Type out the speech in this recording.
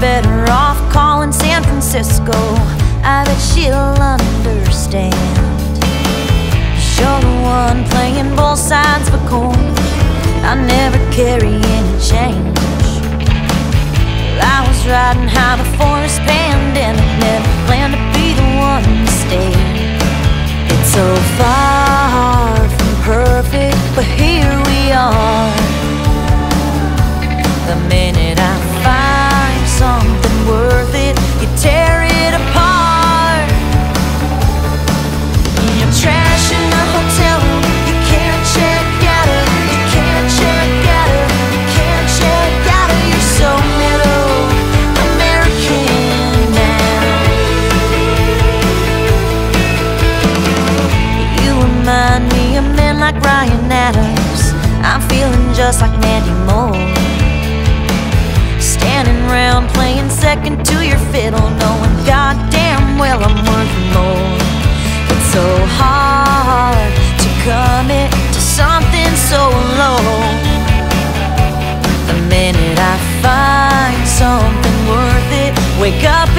better off calling San Francisco. I bet she'll understand. You're the one playing both sides of a coin. I never carry any change. I was riding high before this pandemic. Never planned to be the one to stay. It's so far like Ryan Adams. I'm feeling just like Mandy Moore. Standing around playing second to your fiddle, knowing goddamn well I'm worth more. It's so hard to commit to something so low. The minute I find something worth it, wake up